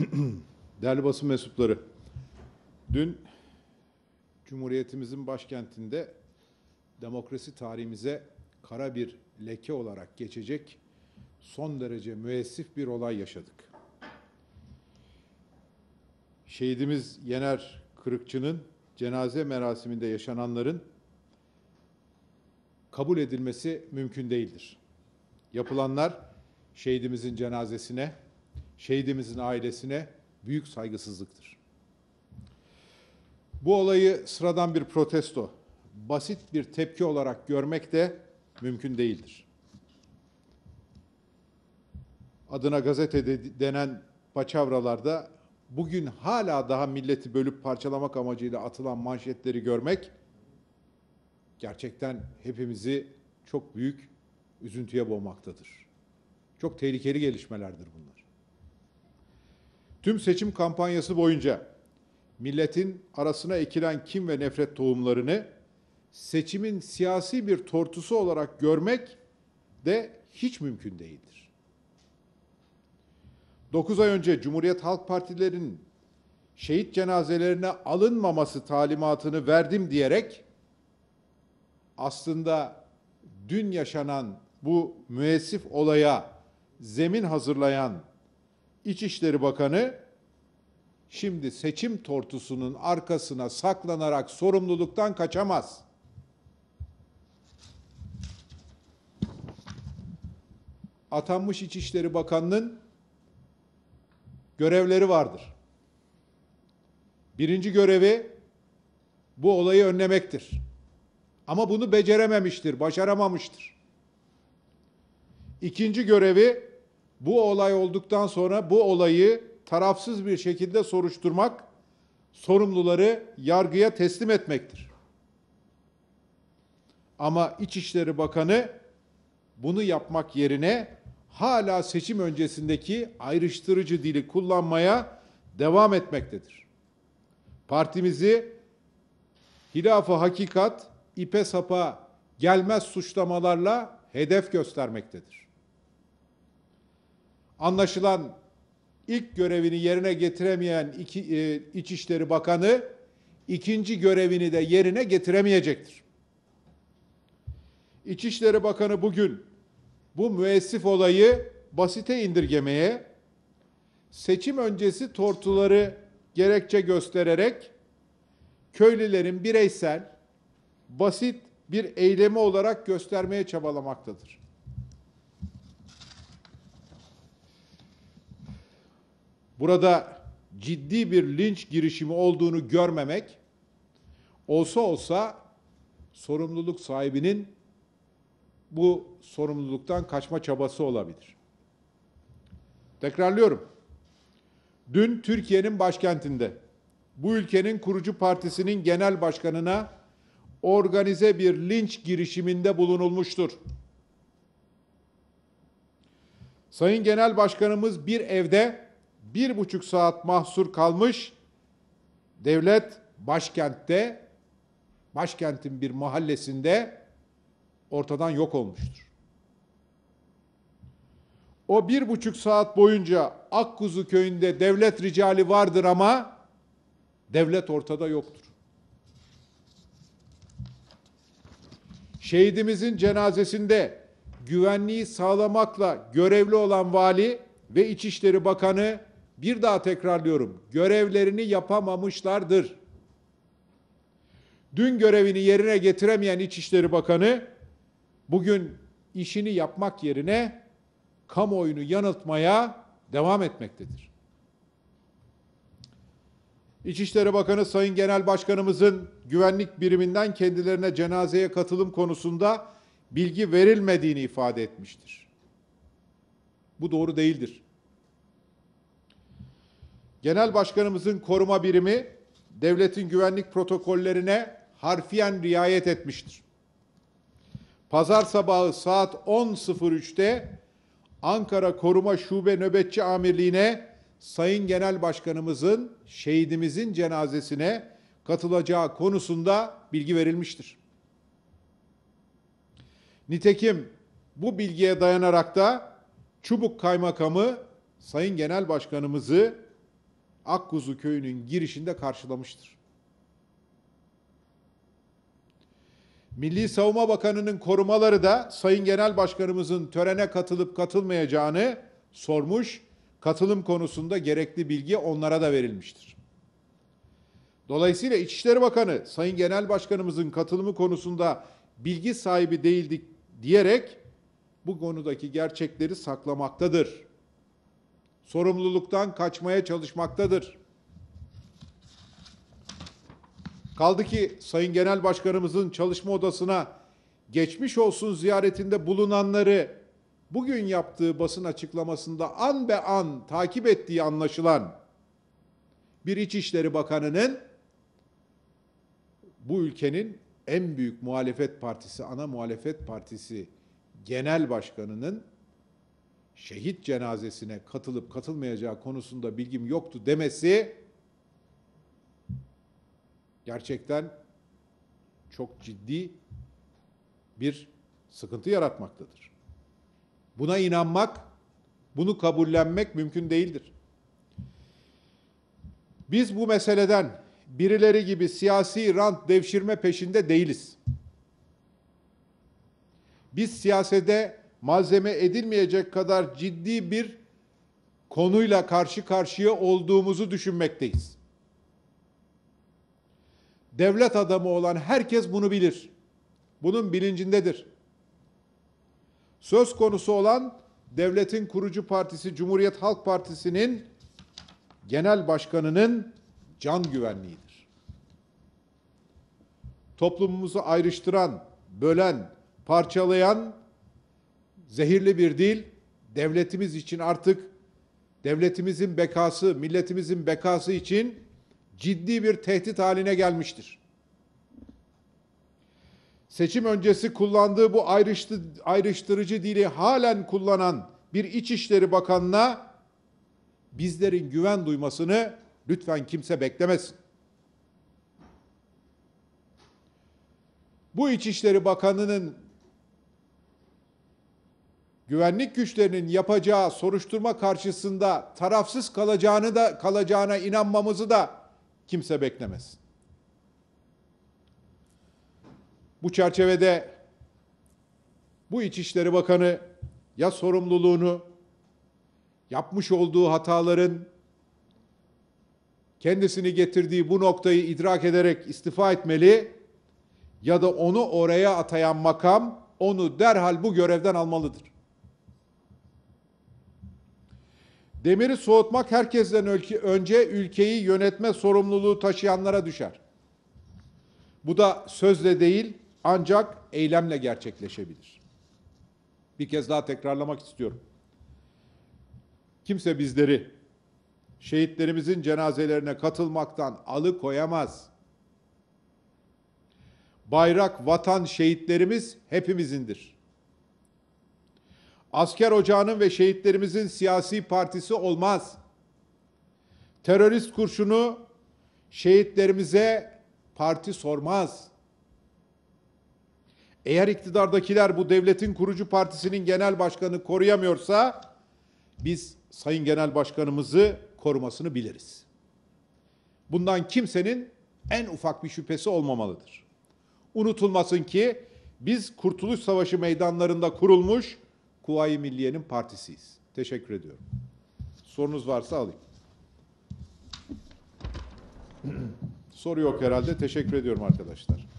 Değerli basın mensupları, dün Cumhuriyetimizin başkentinde demokrasi tarihimize kara bir leke olarak geçecek son derece müessif bir olay yaşadık. Şehidimiz Yener Kırıkçı'nın cenaze merasiminde yaşananların kabul edilmesi mümkün değildir. Yapılanlar şehidimizin cenazesine, şehidimizin ailesine büyük saygısızlıktır. Bu olayı sıradan bir protesto, basit bir tepki olarak görmek de mümkün değildir. Adına gazete de- denen paçavralarda bugün hala daha milleti bölüp parçalamak amacıyla atılan manşetleri görmek gerçekten hepimizi çok büyük üzüntüye boğmaktadır. Çok tehlikeli gelişmelerdir bunlar. Tüm seçim kampanyası boyunca milletin arasına ekilen kim ve nefret tohumlarını seçimin siyasi bir tortusu olarak görmek de hiç mümkün değildir. 9 ay önce Cumhuriyet Halk Partilerinin şehit cenazelerine alınmaması talimatını verdim diyerek aslında dün yaşanan bu müessif olaya zemin hazırlayan İçişleri Bakanı şimdi seçim tortusunun arkasına saklanarak sorumluluktan kaçamaz. Atanmış İçişleri Bakanı'nın görevleri vardır. Birinci görevi bu olayı önlemektir. Ama bunu becerememiştir, başaramamıştır. İkinci görevi bu olay olduktan sonra bu olayı tarafsız bir şekilde soruşturmak, sorumluları yargıya teslim etmektir. Ama İçişleri Bakanı bunu yapmak yerine hala seçim öncesindeki ayrıştırıcı dili kullanmaya devam etmektedir. Partimizi hilaf-ı hakikat, ipe sapa gelmez suçlamalarla hedef göstermektedir. Anlaşılan ilk görevini yerine getiremeyen iki, e, İçişleri Bakanı ikinci görevini de yerine getiremeyecektir. İçişleri Bakanı bugün bu müessif olayı basite indirgemeye, seçim öncesi tortuları gerekçe göstererek köylülerin bireysel, basit bir eylemi olarak göstermeye çabalamaktadır. Burada ciddi bir linç girişimi olduğunu görmemek, olsa olsa sorumluluk sahibinin bu sorumluluktan kaçma çabası olabilir. Tekrarlıyorum. Dün Türkiye'nin başkentinde bu ülkenin kurucu partisinin genel başkanına organize bir linç girişiminde bulunulmuştur. Sayın Genel Başkanımız bir evde bir buçuk saat mahsur kalmış, devlet başkentte, başkentin bir mahallesinde ortadan yok olmuştur. O bir buçuk saat boyunca Akkuzu köyünde devlet ricali vardır ama devlet ortada yoktur. Şehidimizin cenazesinde güvenliği sağlamakla görevli olan vali ve İçişleri Bakanı bir daha tekrarlıyorum görevlerini yapamamışlardır. Dün görevini yerine getiremeyen İçişleri Bakanı bugün işini yapmak yerine kamuoyunu yanıltmaya devam etmektedir. İçişleri Bakanı Sayın Genel Başkanımızın güvenlik biriminden kendilerine cenazeye katılım konusunda bilgi verilmediğini ifade etmiştir. Bu doğru değildir. Genel Başkanımızın koruma birimi devletin güvenlik protokollerine harfiyen riayet etmiştir. Pazar sabahı saat 10.03'te Ankara Koruma Şube Nöbetçi Amirliği'ne Sayın Genel Başkanımızın şehidimizin cenazesine katılacağı konusunda bilgi verilmiştir. Nitekim bu bilgiye dayanarak da Çubuk Kaymakamı Sayın Genel Başkanımızı Akkuzu köyünün girişinde karşılamıştır. Milli Savunma Bakanı'nın korumaları da Sayın Genel Başkanımızın törene katılıp katılmayacağını sormuş. Katılım konusunda gerekli bilgi onlara da verilmiştir. Dolayısıyla İçişleri Bakanı Sayın Genel Başkanımızın katılımı konusunda bilgi sahibi değildik diyerek bu konudaki gerçekleri saklamaktadır. Sorumluluktan kaçmaya çalışmaktadır. Kaldı ki Sayın Genel Başkanımızın çalışma odasına geçmiş olsun ziyaretinde bulunanları bugün yaptığı basın açıklamasında an be an takip ettiği anlaşılan bir İçişleri Bakanı'nın bu ülkenin en büyük muhalefet partisi, ana muhalefet partisi genel başkanının şehit cenazesine katılıp katılmayacağı konusunda bilgim yoktu demesi gerçekten çok ciddi bir sıkıntı yaratmaktadır. Buna inanmak, bunu kabullenmek mümkün değildir. Biz bu meseleden birileri gibi siyasi rant devşirme peşinde değiliz. Biz siyasete malzeme edilmeyecek kadar ciddi bir konuyla karşı karşıya olduğumuzu düşünmekteyiz. Devlet adamı olan herkes bunu bilir. Bunun bilincindedir. Söz konusu olan devletin kurucu partisi Cumhuriyet Halk Partisi'nin genel başkanının can güvenliğidir. Toplumumuzu ayrıştıran, bölen, parçalayan zehirli bir dil devletimiz için artık devletimizin bekası, milletimizin bekası için ciddi bir tehdit haline gelmiştir. Seçim öncesi kullandığı bu ayrıştı, ayrıştırıcı dili halen kullanan bir İçişleri Bakanı'na bizlerin güven duymasını lütfen kimse beklemesin. Bu İçişleri Bakanı'nın güvenlik güçlerinin yapacağı soruşturma karşısında tarafsız kalacağını da kalacağına inanmamızı da kimse beklemesin. Bu çerçevede bu İçişleri Bakanı ya sorumluluğunu yapmış olduğu hataların kendisini getirdiği bu noktayı idrak ederek istifa etmeli ya da onu oraya atayan makam onu derhal bu görevden almalıdır. Demiri soğutmak herkesten önce ülkeyi yönetme sorumluluğu taşıyanlara düşer. Bu da sözle değil ancak eylemle gerçekleşebilir. Bir kez daha tekrarlamak istiyorum. Kimse bizleri şehitlerimizin cenazelerine katılmaktan alıkoyamaz. Bayrak, vatan, şehitlerimiz hepimizindir. Asker ocağının ve şehitlerimizin siyasi partisi olmaz. Terörist kurşunu şehitlerimize parti sormaz. Eğer iktidardakiler bu devletin kurucu partisinin genel başkanı koruyamıyorsa biz Sayın Genel Başkanımızı korumasını biliriz. Bundan kimsenin en ufak bir şüphesi olmamalıdır. Unutulmasın ki biz Kurtuluş Savaşı meydanlarında kurulmuş Kuvayi Milliye'nin partisiyiz. Teşekkür ediyorum. Sorunuz varsa alayım. Soru yok herhalde. Teşekkür ediyorum arkadaşlar.